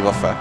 Voffe.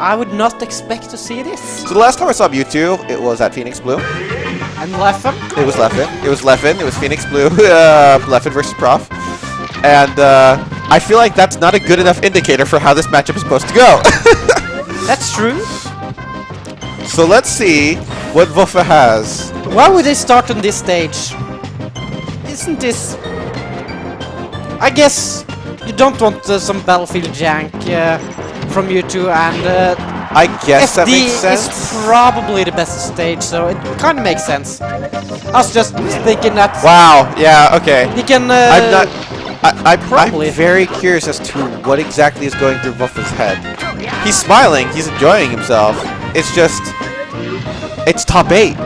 I would not expect to see this. So the last time I saw Mewtwo, it was at Phoenix Blue. And Leffen? It was Leffen. It was Leffen. It was Phoenix Blue. Uh, Leffen versus Prof. And uh, I feel like that's not a good enough indicator for how this matchup is supposed to go. That's true. so let's see what Voffe has. Why would they start on this stage? Isn't this... I guess you don't want uh, some Battlefield jank uh, from Mewtwo and uh, I guess that makes sense. is probably the best stage, so it kind of makes sense. I was just thinking that Wow. Yeah. Okay. he can... Uh, I'm not. I, I, Probably. I'm very curious as to what exactly is going through Voffe's head. He's smiling. He's enjoying himself. It's just. It's top eight.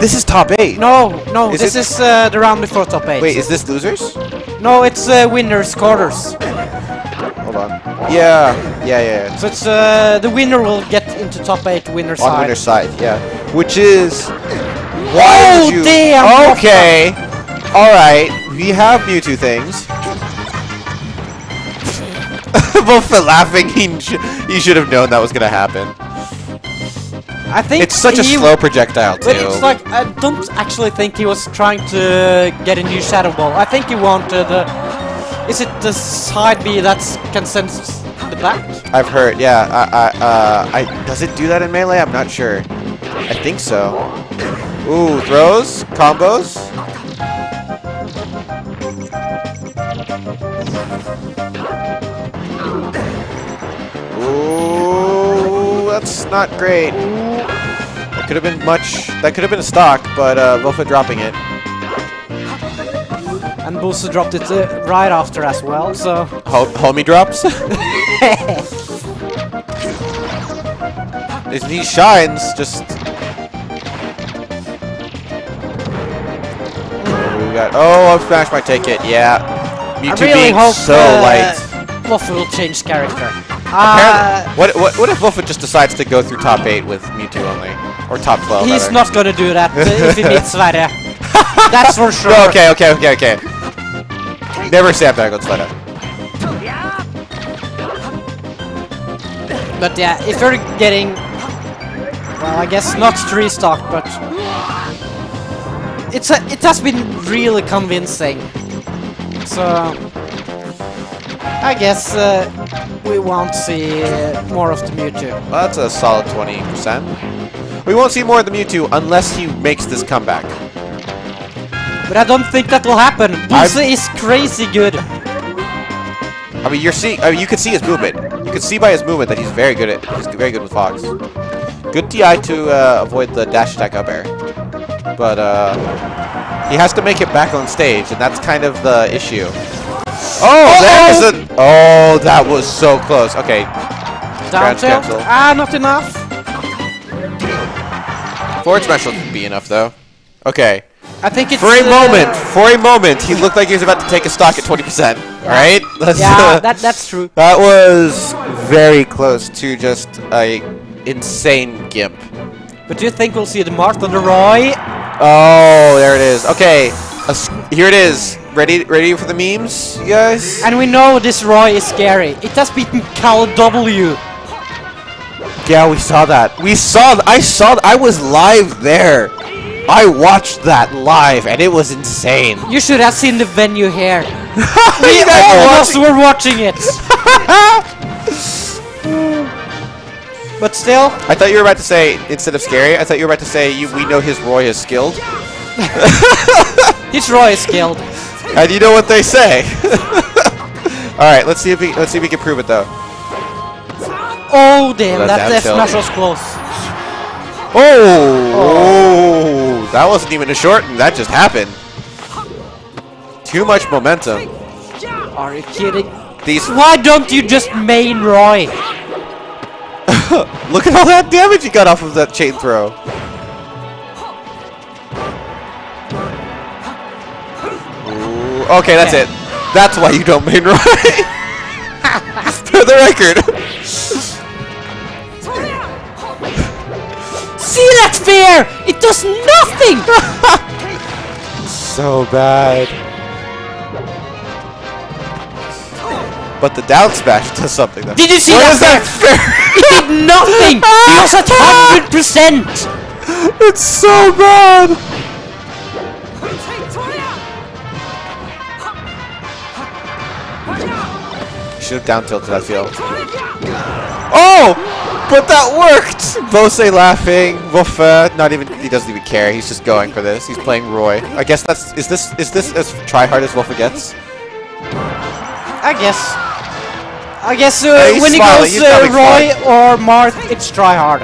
This is top eight. No, no, Is this is uh, the round before top 8. Wait, is this losers? No, it's uh, winners, quarters. Hold on. Yeah. Yeah. Yeah. So it's uh, the winner will get into top 8 winner's side. On side. winner's side. Yeah. Which is. Why Oh, would you? damn, Okay. All right. We have Mewtwo things. Both for laughing. He, sh he should have known that was gonna happen. I think It's such a slow projectile too. But it's like I don't actually think he was trying to get a new Shadow Ball. I think he wanted. Uh, is it the side B that can sense the back? I've heard, yeah. I, I, uh, I, does it do that in melee? I'm not sure. I think so. Ooh, throws, combos. Ooh, that's not great. Could have been much. That could have been a stock, but uh, Voffe dropping it. And Booster dropped it uh, right after as well. So Ho homie drops. If he shines, just. We got. Oh, I've smashed my ticket. Yeah. I Mewtwo really being hope so uh, light. Waffle will change character. Uh, what, what what if Wuffa just decides to go through top eight with Mewtwo only, or top twelve? he's rather? not gonna do that if he meets Sverre. That's for sure. No, okay, okay, okay, okay. Never say I'm not going to But yeah, if you're getting, well, I guess not three stock, but it's a, it has been really convincing. So I guess uh, we won't see uh, more of the Mewtwo. Well, that's a solid 20%. We won't see more of the Mewtwo unless he makes this comeback. But I don't think that will happen. Bose is crazy good. I mean, you're seeing. I mean, you can see his movement. You can see by his movement that he's very good at. He's very good with Fox. Good DI to uh, avoid the dash attack up air, but uh, he has to make it back on stage, and that's kind of the issue. Oh, there's a. Oh, that was so close. Okay, Down tilt. Ah, not enough. Forward special would be enough though. Okay, I think it's for a uh, moment, for a moment, he looked like he was about to take a stock at 20%. All right, Let's, Yeah, uh, that that's true. That was very close to just a insane gimp. But do you think we'll see the Marth on the Roy? Oh, there it is. Okay, here it is. Ready, ready for the memes, you guys? And we know this Roy is scary. It has beaten Cal W. Yeah, we saw that. We saw. I saw. I was live there. I watched that live, and it was insane. You should have seen the venue here. we We all of us were watching it. but still, I thought you were about to say instead of scary. I thought you were about to say you, we know his Roy is skilled, his Roy is skilled. and you know what they say. All right, let's see if we let's see if we can prove it though. Oh damn, that that F smash was close. Oh, oh, that wasn't even a short, and that just happened. Too much momentum. Are you kidding? These Why don't you just main Roy? look at all that damage you got off of that chain throw. Ooh, okay, that's Okay. it. That's why you don't main Roy. For the record. See that fear? It does nothing. so bad. but the down smash does something. That Did you see What that is that? It did nothing! He was at 100%! it's so bad. Should have down tilted. I feel. Oh, but that worked. Bose laughing. Voffe, not even. He doesn't even care. He's just going for this. He's playing Roy. I guess that's. Is this? Is this as try hard as Voffe gets? I guess. I guess uh, he's when he goes uh, Roy or Marth, it's try hard.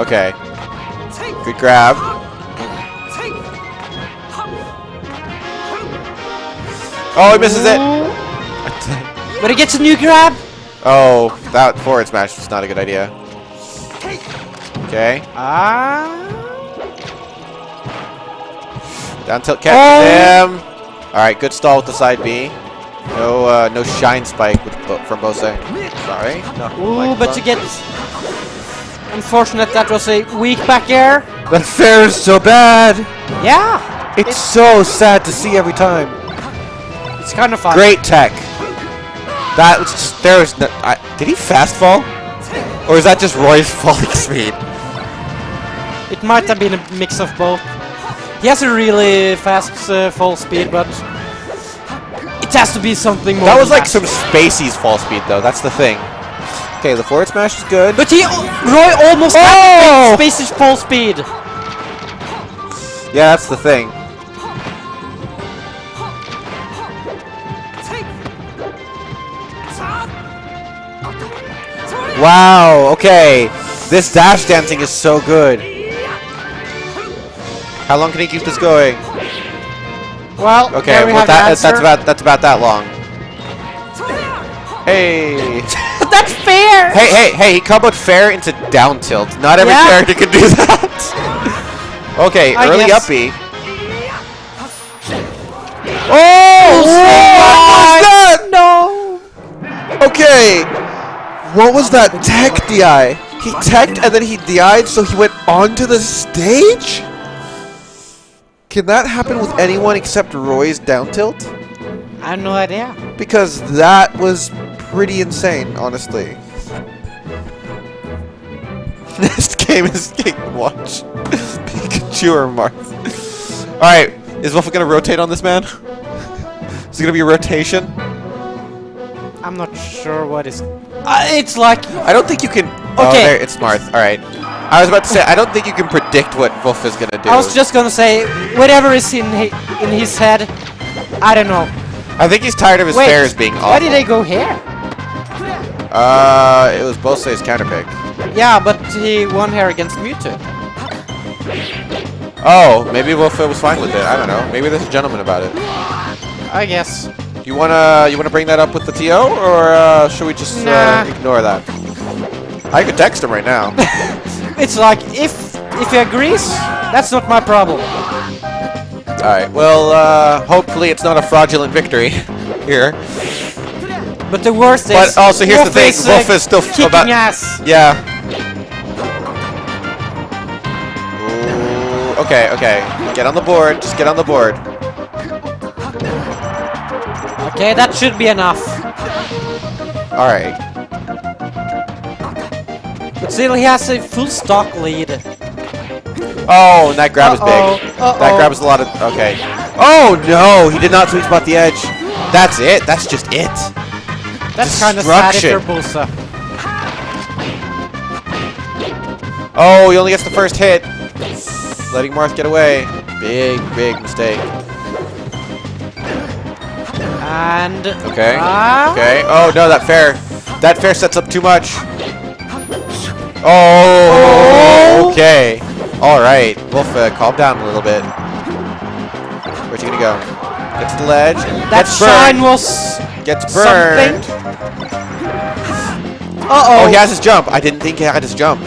Okay. Good grab. Oh, he misses it. But he gets a new grab. Oh, that forward smash was not a good idea. Okay. Ah. Down tilt catches Oh. him. All right, good stall with the side B. No, uh, no shine spike with, Bo- from Bose. Sorry. No, Ooh, like but that. you get. Unfortunate that was a weak back air. that fair is so bad. Yeah. It's so sad to see every time. It's kind of fun. Great tech. That was just there was no. I, did he fast fall, or is that just Roy's falling speed? It might have been a mix of both. He has a really fast uh, fall speed, but it has to be something more. That was like some Spacey's fall speed though. That's the thing. Okay, the forward smash is good. But he, Roy almost Oh! had Space's full speed. Yeah, that's the thing. Wow, okay. This dash dancing is so good. How long can he keep this going? Well, Okay, we well that, that's about that's about that long. Hey. That's fair. Hey, hey, hey, he comboed fair into down tilt. Not every Yeah. character can do that. okay, I early guess. uppy. Oh! What was that? No. Okay. What was that tech DI? He teched and then he DI'd so he went onto the stage? Can that happen with anyone except Roy's down tilt? I have no idea. Because that was pretty insane, honestly. Next game is Game Watch. Pikachu or Marth. Alright, is Wolf gonna rotate on this man? is it gonna be a rotation? I'm not sure what is. Uh, it's like I don't think you can. Oh, Okay. there, it's Marth. Alright. I was about to say, I don't think you can predict what Wolf is gonna do. I was just gonna say whatever is in in his head. I don't know. I think he's tired of his Wait, fairs being awful. why did they go here? Uh, it was Bose's counter pick. Yeah, but he won here against Mewtwo. Oh, maybe Wolf was fine with it. I don't know. Maybe there's a gentleman about it. I guess. You wanna you wanna bring that up with the TO, or uh, should we just Nah. uh, ignore that? I could text him right now. It's like if if he agrees, that's not my problem. All right. Well, uh, hopefully it's not a fraudulent victory here. But the worst But is. But also, here's the thing, Is, uh, Wolf is still f- kicking about- ass. Yeah. Ooh, okay. Okay. Get on the board. Just get on the board. Okay, that should be enough. All right. But still, he has a full stock lead. Oh, and that grab is Uh-oh, big. uh-oh. That grab is a lot of. Okay. Oh no, he did not sweet spot the edge. That's it. That's just it. That's kind of sad if you're Busa. Oh, he only gets the first hit. Letting Marth get away. Big, big mistake. And. Okay. Ah. Okay. Oh no, that fair. That fair sets up too much. Oh. Oh. Okay. All right. Wolf, uh, calm down a little bit. Where's he gonna go? Gets the ledge. That gets shine was. Gets burned. something. Uh oh. Oh, he has his jump. I didn't think he had his jump.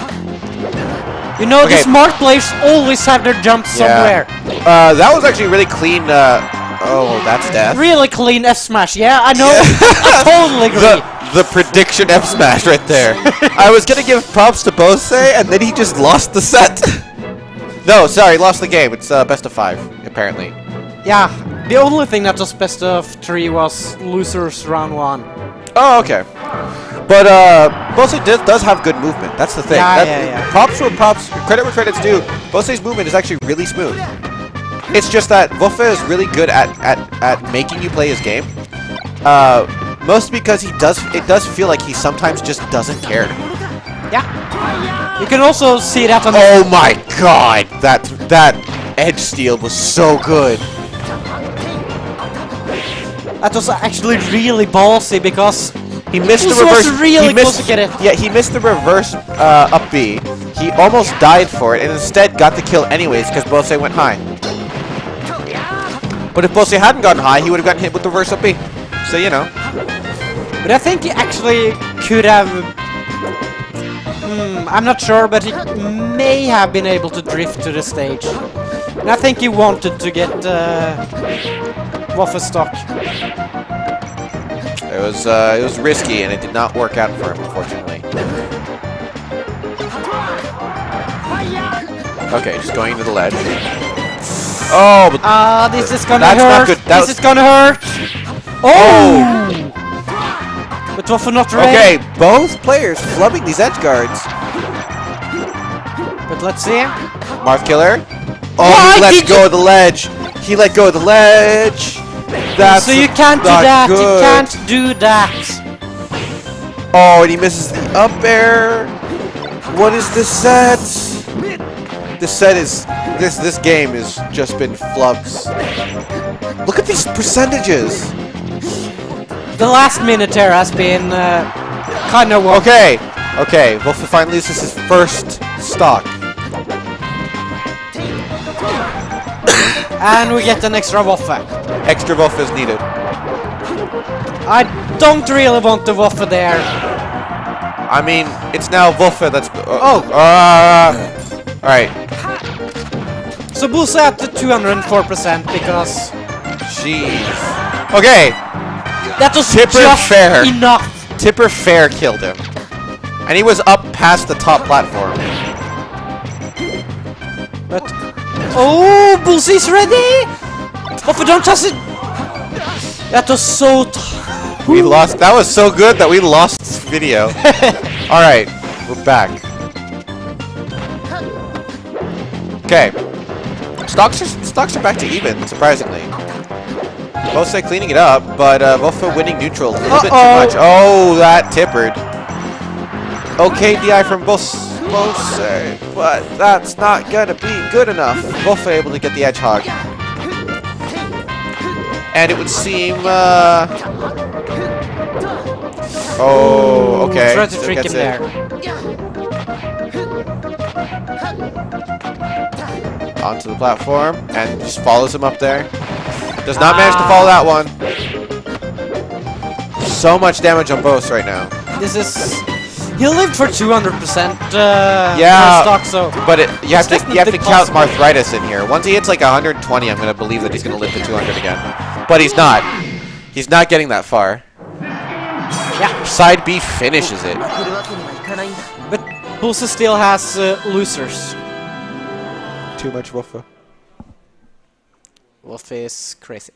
You know, Okay. the smart players always have their jump somewhere. Yeah. Uh, that was actually really clean. Uh, oh, that's death. Really clean F smash. Yeah, I know. I totally agree. the the prediction F smash right there. I was gonna give props to Bose, and then he just lost the set. no, sorry, lost the game. It's uh, best of five, apparently. Yeah, The only thing that was best of three was losers round one. Oh, okay. But uh, Bose does, does have good movement. That's the thing. Yeah, That- yeah, yeah. Props where props, credit where credit's due. Bose's movement is actually really smooth. It's just that Voffe is really good at, at, at making you play his game. Uh, mostly because he does. It does feel like he sometimes just doesn't care. Yeah. You can also see that on Oh my god! That that edge steal was so good. that was actually really ballsy because He missed He the reverse. really he missed, close to get it. Yeah, he missed the reverse uh, up B. He almost died for it, and instead got the kill anyways because Bose went high. But if Bose hadn't gotten high, he would have gotten hit with the reverse up B. So you know. But I think he actually could have. Hmm, I'm not sure, but he may have been able to drift to the stage. And I think he wanted to get uh, Voffe stock. It was uh, it was risky, and it did not work out for him, unfortunately. Okay, just going into the ledge. Oh, but Ah, this is gonna That's not hurt. good. That this is gonna hurt. Oh! But Voffe not ready. okay, both players flubbing these edge guards. But let's see. Marth Killer. Oh, Why he let go of the ledge. He let go of the ledge. That's so you can't do that. Good. You can't do that. Oh, and he misses the up air. What is this set? This set is this this game has just been flubs. Look at these percentages. The last minute here has been uh, kind of. Okay, okay. Wolf finally loses his first stock. And we get an extra Voffe. Extra Wolf is needed. I don't really want the Voffe there. I mean, it's now Wolf that's. Uh, Oh. Uh, all right. So Boost at the 204% because Jeez. Okay. that was Tipper just fair. enough. Tipper Fair killed him. And he was up past the top platform. But oh, Boosie's ready. Voffe don't touch it. That was so. We lost. That was so good that we lost this video. All right, we're back. Okay. Stocks are stocks are back to even, surprisingly. Bose cleaning it up, but uh, Voffe winning neutral a little bit too much. Oh, that tippered. Okay, DI from Bose, Bose, but that's not gonna be good enough. Wolfa able to get the edge hog. And it would seem, uh... Oh, okay. Try to trick him there. onto the platform and just follows him up there. Does not manage to ah. follow that one. So much damage on both right now. This is... He lived for 200% uh, yeah, stock, so... But it, you have to, you have to count arthritis in here. Once he hits like 120, I'm going to believe that he's going to live to 200 again. But he's not. He's not getting that far. Yeah. Side B finishes it. But Pulsa still has uh, losers. Too much Voffe. Wolf is crazy.